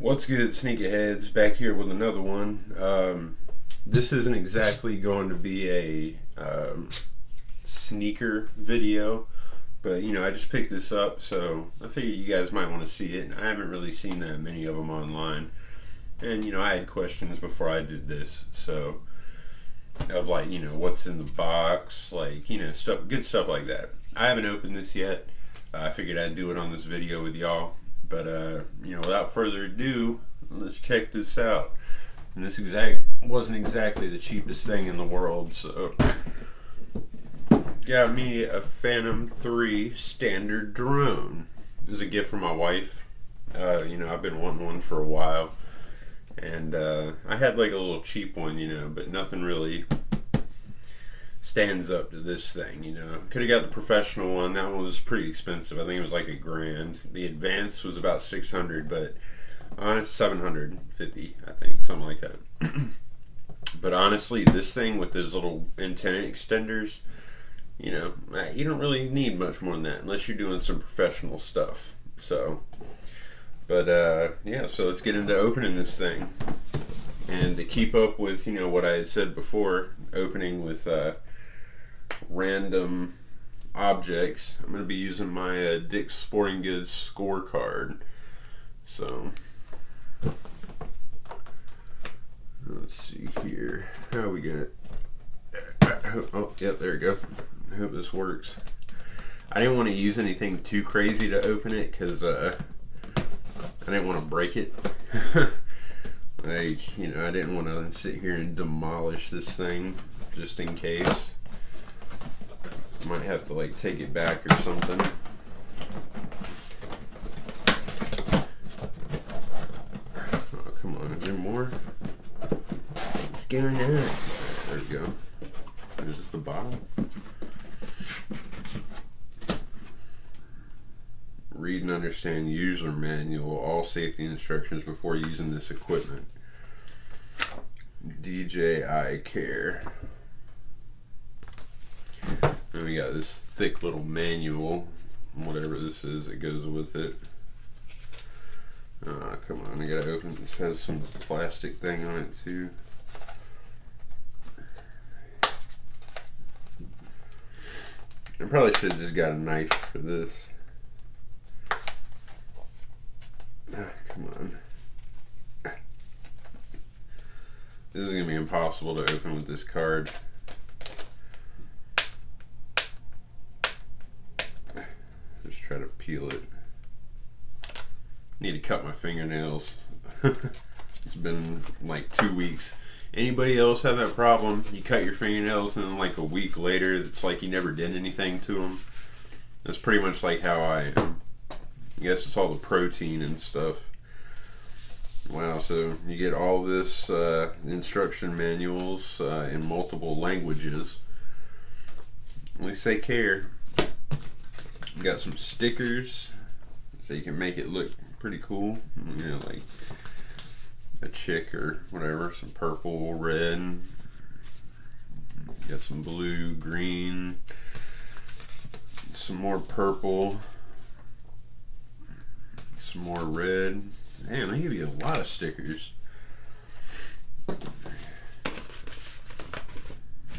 What's good, sneakerheads? Back here with another one. Um, this isn't exactly going to be a um, sneaker video, but you know, I just picked this up, so I figured you guys might want to see it. I haven't really seen that many of them online, and you know, I had questions before I did this, so of like, you know, what's in the box, like, you know, stuff, good stuff like that. I haven't opened this yet. Uh, I figured I'd do it on this video with y'all. But uh, you know, without further ado, let's check this out. And this exact wasn't exactly the cheapest thing in the world, so got me a Phantom 3 standard drone. It was a gift from my wife. Uh, you know, I've been wanting one for a while. And uh, I had like a little cheap one, you know, but nothing really stands up to this thing, you know. Could have got the professional one. That one was pretty expensive. I think it was like a grand. The advanced was about 600, but on 750, I think, something like that. but honestly, this thing with those little antenna extenders, you know, you don't really need much more than that unless you're doing some professional stuff. So, but uh, yeah, so let's get into opening this thing. And to keep up with, you know, what I had said before, opening with uh, random objects. I'm going to be using my uh, Dick's Sporting Goods scorecard. So, let's see here. How we got it? Oh, yep, there we go. I hope this works. I didn't want to use anything too crazy to open it because uh, I didn't want to break it. like, you know, I didn't want to sit here and demolish this thing just in case. Might have to like take it back or something. Oh, come on, is there more? What's going on? There we go. Is this the bottom? Read and understand user manual, all safety instructions before using this equipment. DJI Care. We got this thick little manual, whatever this is that goes with it. Ah, come on, I gotta open This has some plastic thing on it too. I probably should have just got a knife for this. Ah, come on. This is gonna be impossible to open with this card. try to peel it. Need to cut my fingernails. it's been like two weeks. Anybody else have that problem? You cut your fingernails and then like a week later, it's like you never did anything to them. That's pretty much like how I am. I guess it's all the protein and stuff. Wow, so you get all this uh, instruction manuals uh, in multiple languages. At least they care. Got some stickers so you can make it look pretty cool. You know, like a chick or whatever. Some purple, red. Got some blue, green. Some more purple. Some more red. Damn, they give you a lot of stickers.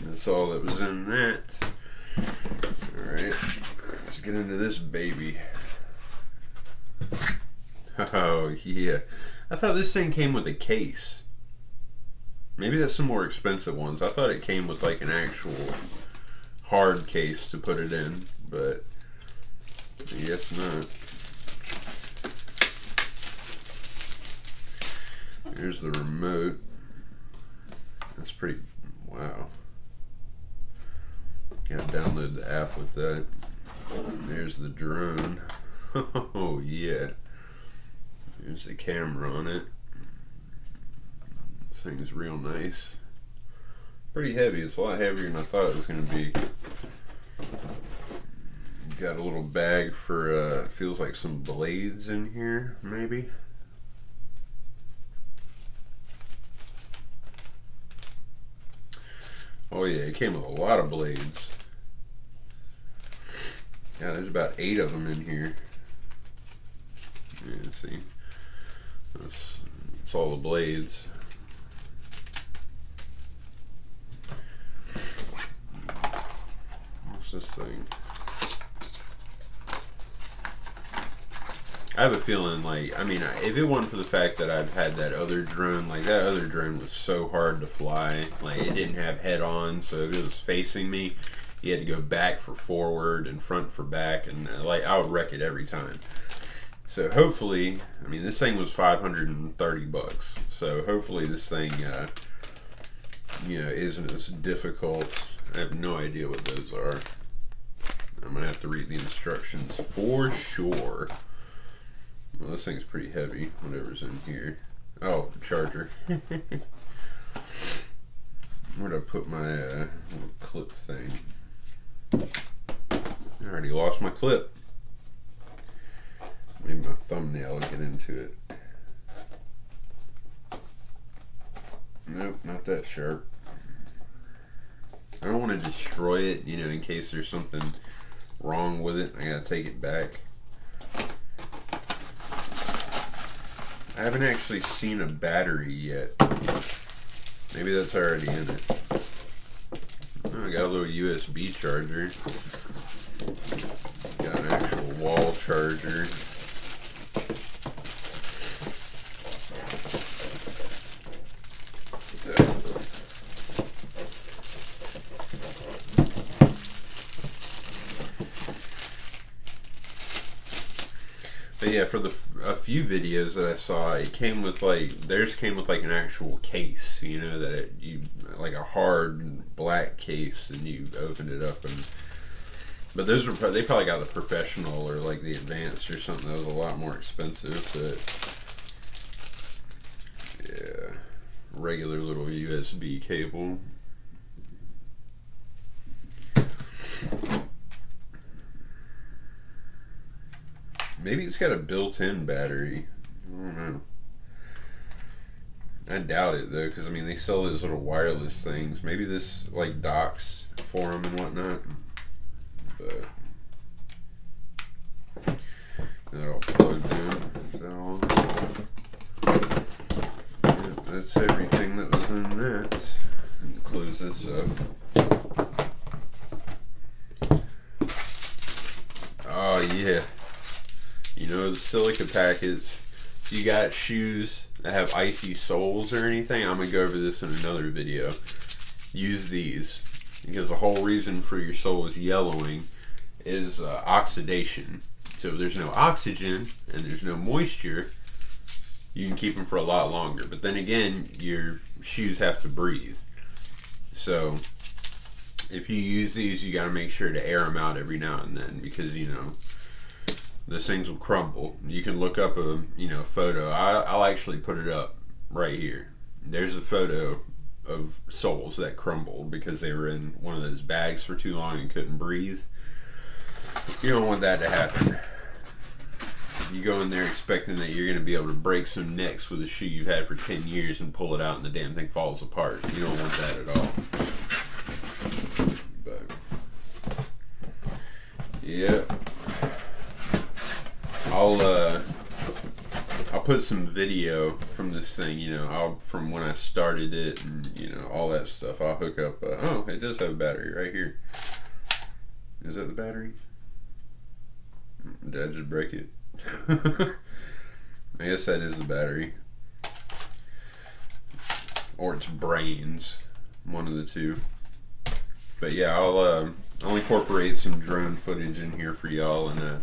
That's all that was in that. Alright get into this baby. Oh, yeah. I thought this thing came with a case. Maybe that's some more expensive ones. I thought it came with like an actual hard case to put it in, but I guess not. Here's the remote. That's pretty, wow. Gotta download the app with that. There's the drone. Oh, yeah. There's the camera on it. This thing is real nice. Pretty heavy. It's a lot heavier than I thought it was going to be. Got a little bag for, uh, feels like some blades in here, maybe. Oh yeah, it came with a lot of blades. Yeah, there's about eight of them in here. Yeah, see. That's, that's all the blades. What's this thing? I have a feeling like I mean if it wasn't for the fact that I've had that other drone like that other drone was so hard to fly like it didn't have head on so if it was facing me you had to go back for forward and front for back and uh, like I would wreck it every time so hopefully I mean this thing was 530 bucks so hopefully this thing uh, you know isn't as difficult I have no idea what those are I'm gonna have to read the instructions for sure well, this thing's pretty heavy, whatever's in here. Oh, the charger. Where'd I put my uh, little clip thing? I already lost my clip. Maybe my thumbnail will get into it. Nope, not that sharp. I don't want to destroy it, you know, in case there's something wrong with it. I gotta take it back. I haven't actually seen a battery yet. Maybe that's already in it. Got a little USB charger. Got an actual wall charger. But yeah, for the a few videos that I saw, it came with like theirs came with like an actual case, you know, that it, you like a hard black case, and you opened it up and. But those were they probably got the professional or like the advanced or something that was a lot more expensive. But yeah, regular little USB cable. Maybe it's got a built-in battery. I don't know. I doubt it though, because I mean they sell those little wireless things. Maybe this like docks for them and whatnot. But that all plugged in. Is That all? Yeah, that's everything that was in that. Close this up. Oh yeah. You know the silica packets. You got shoes that have icy soles or anything, I'm gonna go over this in another video. Use these because the whole reason for your soles yellowing is uh, oxidation. So if there's no oxygen and there's no moisture, you can keep them for a lot longer. But then again, your shoes have to breathe. So if you use these, you got to make sure to air them out every now and then because you know those things will crumble. You can look up a you know photo. I, I'll actually put it up right here. There's a photo of soles that crumbled because they were in one of those bags for too long and couldn't breathe. You don't want that to happen. You go in there expecting that you're going to be able to break some necks with a shoe you've had for 10 years and pull it out and the damn thing falls apart. You don't want that at all. But, yeah. I'll uh, I'll put some video from this thing. You know, I'll from when I started it and you know all that stuff. I'll hook up. Uh, oh, it does have a battery right here. Is that the battery? Did I just break it? I guess that is the battery. Or it's brains. One of the two. But yeah, I'll, uh, I'll incorporate some drone footage in here for y'all and uh,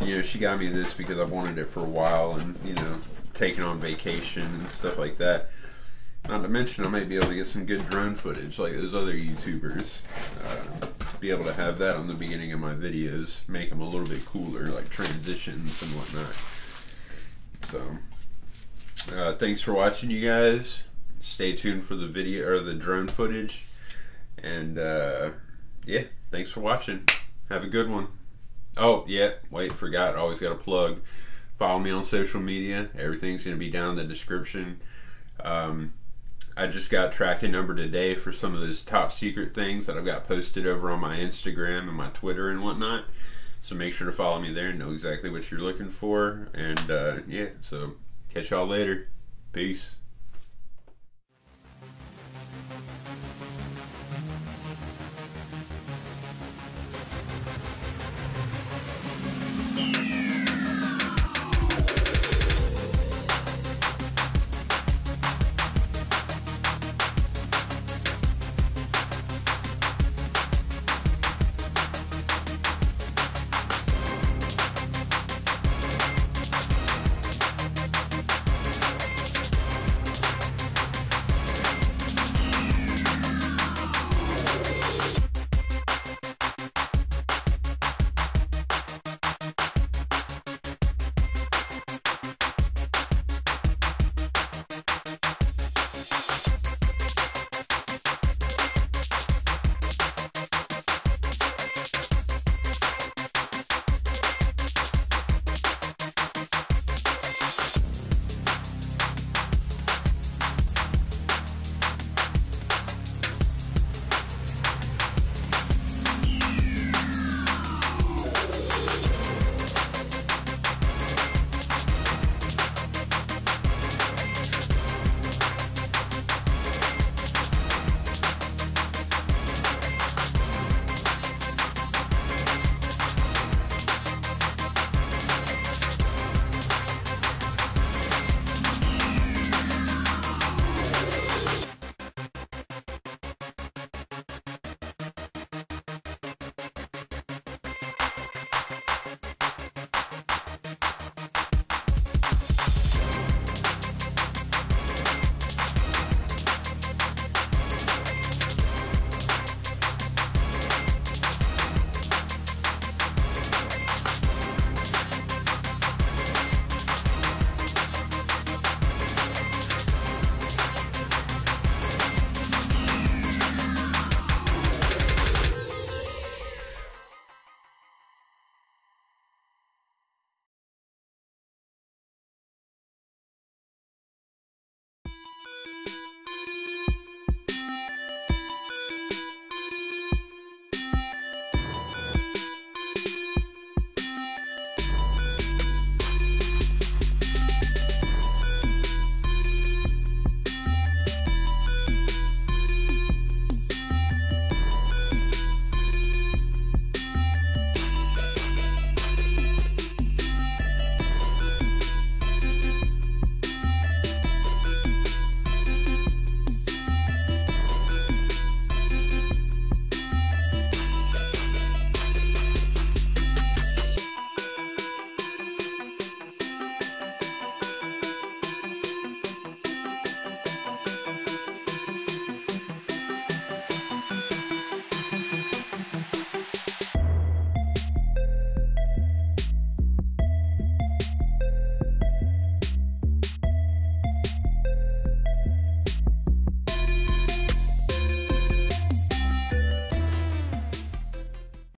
you know, she got me this because I wanted it for a while and, you know, taking on vacation and stuff like that. Not to mention, I might be able to get some good drone footage like those other YouTubers. Uh, be able to have that on the beginning of my videos, make them a little bit cooler, like transitions and whatnot. So, uh, thanks for watching, you guys. Stay tuned for the video or the drone footage. And uh, yeah, thanks for watching. Have a good one. Oh, yeah, wait, forgot. Always got a plug. Follow me on social media. Everything's going to be down in the description. Um, I just got tracking number today for some of those top secret things that I've got posted over on my Instagram and my Twitter and whatnot. So make sure to follow me there and know exactly what you're looking for. And uh, yeah, so Catch y'all later. Peace.